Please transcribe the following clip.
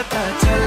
at the time.